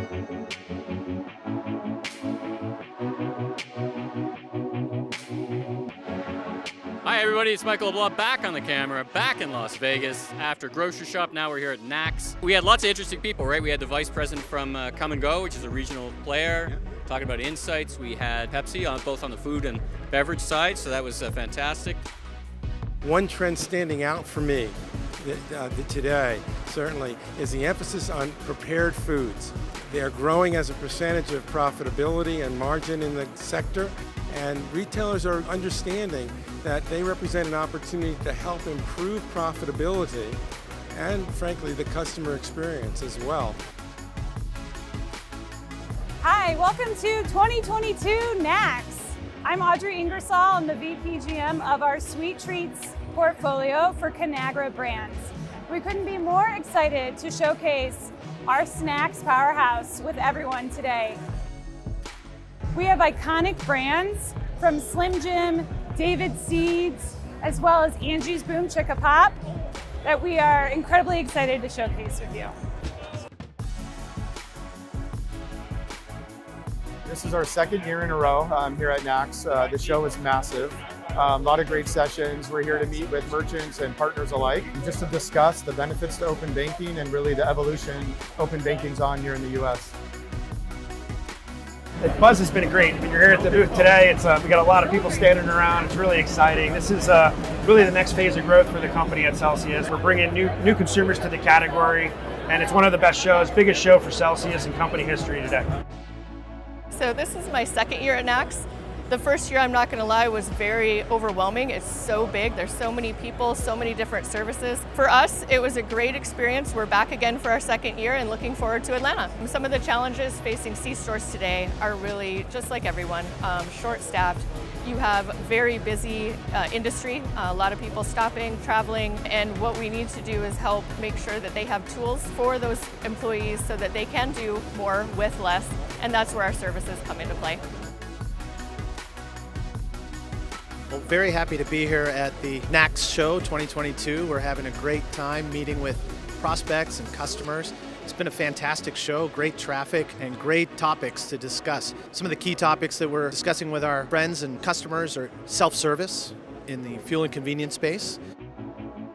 Hi everybody, it's Michael LeBlanc back on the camera, back in Las Vegas after Grocery Shop. Now we're here at NACS. We had lots of interesting people, right? We had the vice president from uh, Kum & Go, which is a regional player, yeah. talking about insights. We had Pepsi on both on the food and beverage side, so that was uh, fantastic. One trend standing out for me uh, today, certainly, is the emphasis on prepared foods. They are growing as a percentage of profitability and margin in the sector, and retailers are understanding that they represent an opportunity to help improve profitability and, frankly, the customer experience as well. Hi, welcome to 2022 NACS. I'm Audrey Ingersoll. I'm the VPGM of our Sweet Treats portfolio for Conagra Brands. We couldn't be more excited to showcase our snacks powerhouse with everyone today. We have iconic brands from Slim Jim, David Seeds, as well as Angie's Boom Chicka Pop that we are incredibly excited to showcase with you. This is our second year in a row um, here at NACS. Uh, the show is massive. Um, a lot of great sessions. We're here to meet with merchants and partners alike, just to discuss the benefits to open banking and really the evolution open banking's on here in the U.S. The buzz has been great. I mean, you're here at the booth today. It's uh, we got a lot of people standing around. It's really exciting. This is uh, really the next phase of growth for the company at Celsius. We're bringing new new consumers to the category, and it's one of the best shows, biggest show for Celsius in company history today. So this is my second year at NACS. The first year, I'm not going to lie, was very overwhelming. It's so big. There's so many people, so many different services. For us, it was a great experience. We're back again for our second year and looking forward to Atlanta. Some of the challenges facing C-stores today are really, just like everyone, um, short-staffed. You have very busy uh, industry, uh, a lot of people stopping, traveling, and what we need to do is help make sure that they have tools for those employees so that they can do more with less, and that's where our services come into play. Well, very happy to be here at the NACS Show 2022. We're having a great time meeting with prospects and customers. It's been a fantastic show, great traffic, and great topics to discuss. Some of the key topics that we're discussing with our friends and customers are self service in the fuel and convenience space,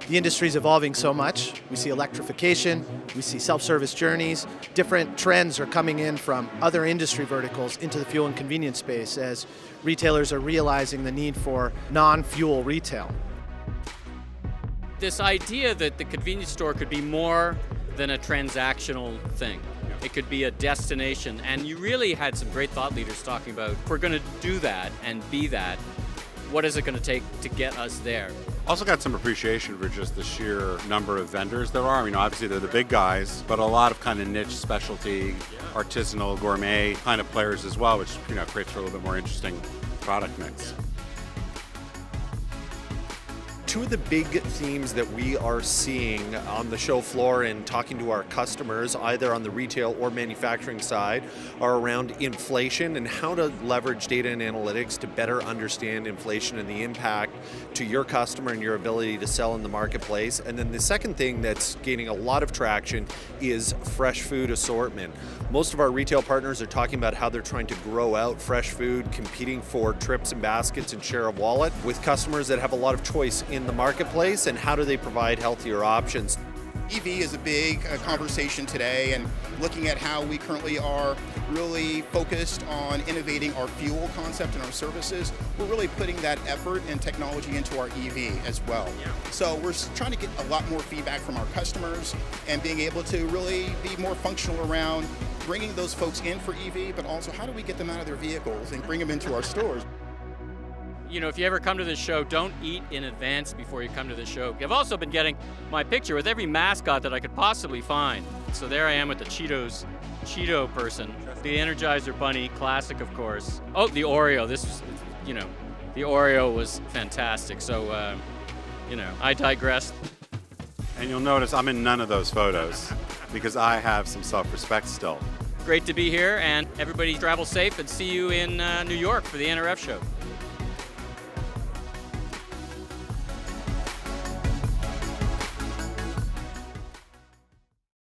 the industry is evolving so much. We see electrification, we see self-service journeys. Different trends are coming in from other industry verticals into the fuel and convenience space as retailers are realizing the need for non-fuel retail. This idea that the convenience store could be more than a transactional thing. It could be a destination, and you really had some great thought leaders talking about we're going to do that and be that, what is it going to take to get us there? Also got some appreciation for just the sheer number of vendors there are. I mean, obviously they're the big guys, but a lot of kind of niche specialty, artisanal, gourmet kind of players as well, which you know creates for a little bit more interesting product mix two of the big themes that we are seeing on the show floor and talking to our customers, either on the retail or manufacturing side, are around inflation and how to leverage data and analytics to better understand inflation and the impact to your customer and your ability to sell in the marketplace. And then the second thing that's gaining a lot of traction is fresh food assortment. Most of our retail partners are talking about how they're trying to grow out fresh food, competing for trips and baskets and share of wallet with customers that have a lot of choice in the marketplace and how do they provide healthier options? EV is a big uh, conversation today and looking at how we currently are really focused on innovating our fuel concept and our services. We're really putting that effort and technology into our EV as well. So we're trying to get a lot more feedback from our customers and being able to really be more functional around bringing those folks in for EV, but also how do we get them out of their vehicles and bring them into our stores you know, if you ever come to this show, don't eat in advance before you come to the show. I've also been getting my picture with every mascot that I could possibly find. So there I am with the Cheetos Cheeto person, the Energizer Bunny, classic of course. Oh, the Oreo. This, you know, the Oreo was fantastic. So, uh, you know, I digress. And you'll notice I'm in none of those photos because I have some self-respect still. Great to be here, and everybody travel safe and see you in uh, New York for the NRF show.